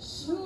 Sua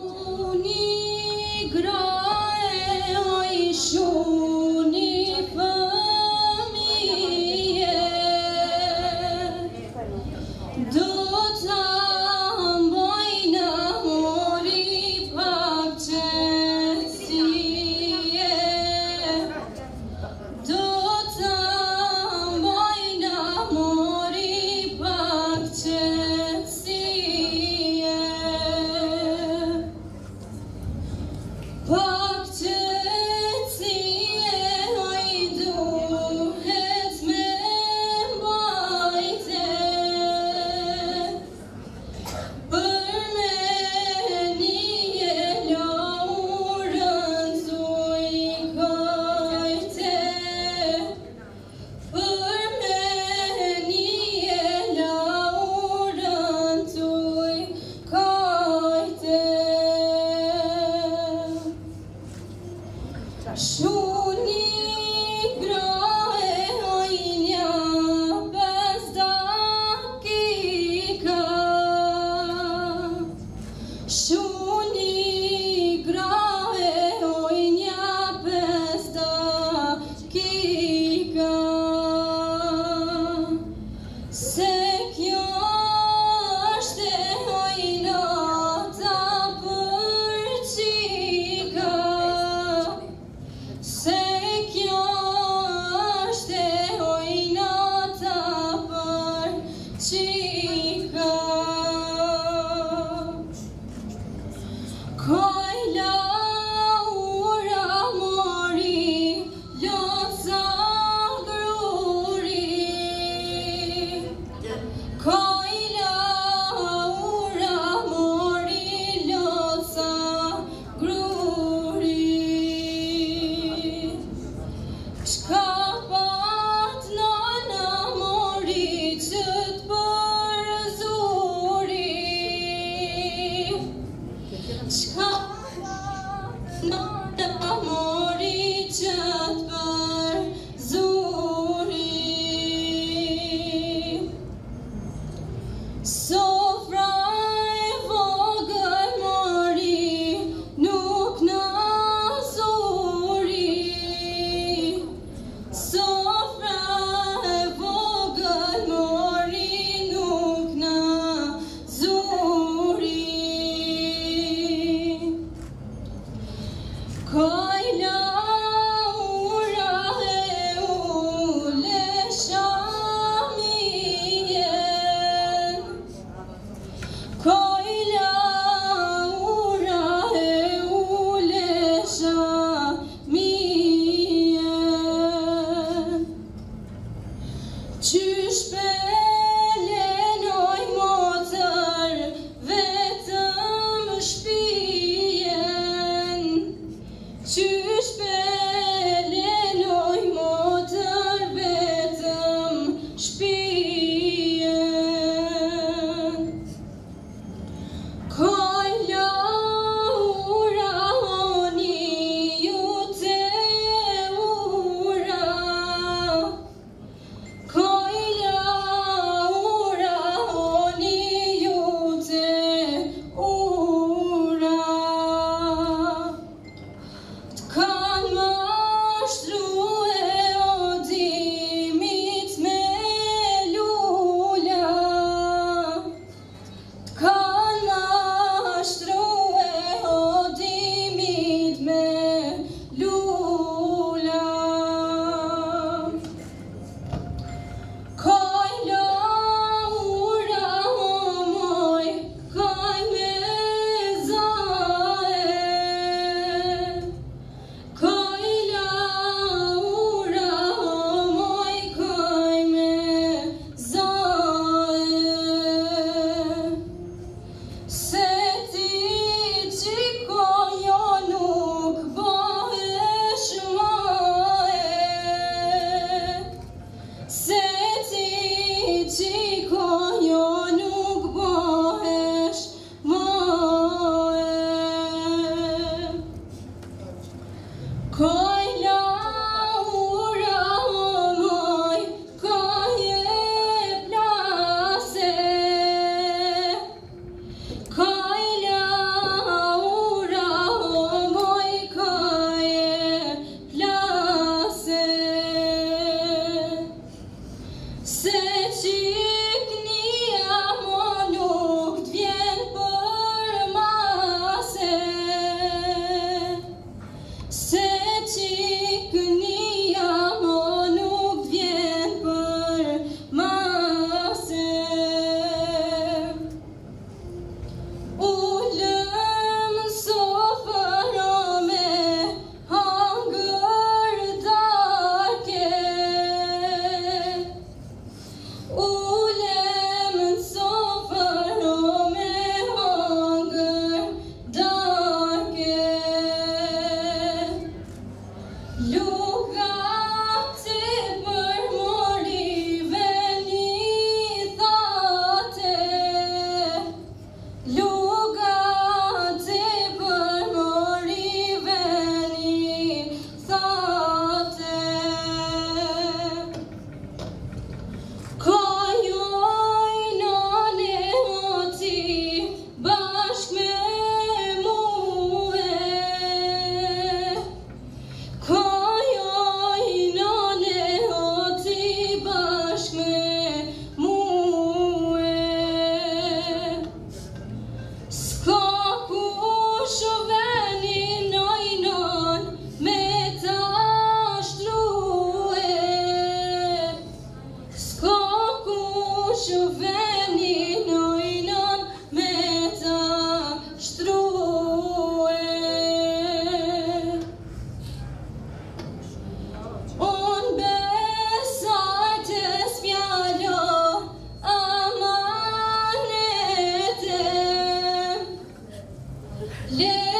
Letja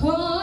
Kojla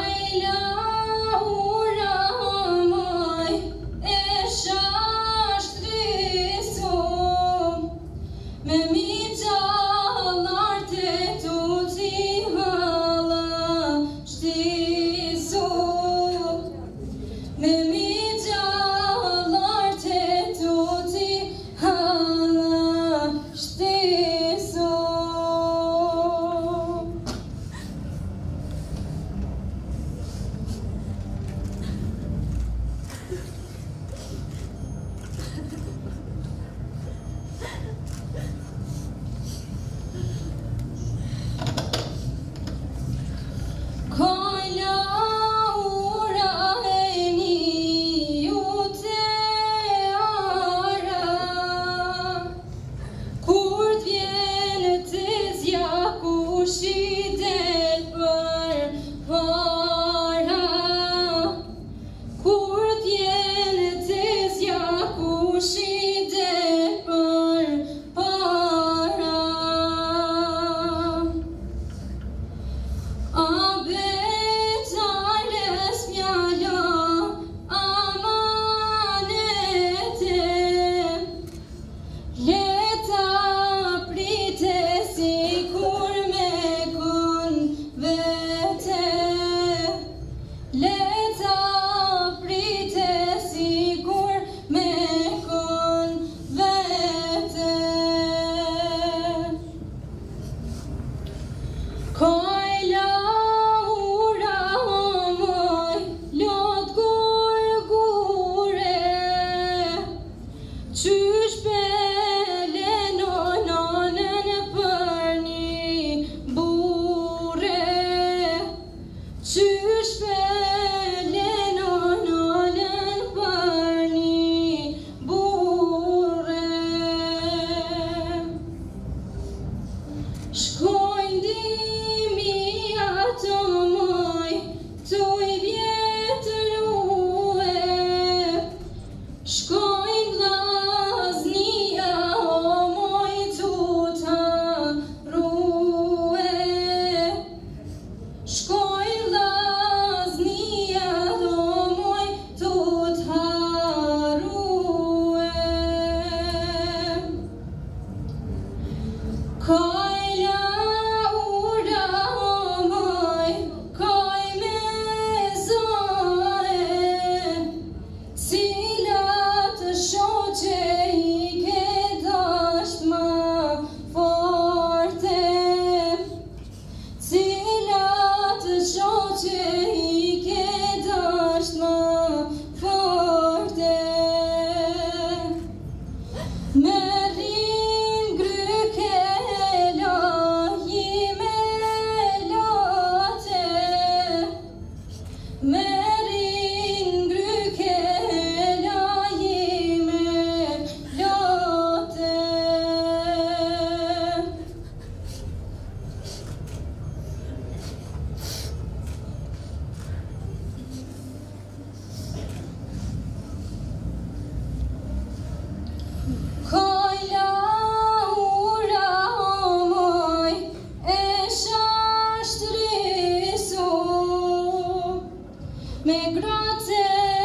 Negrație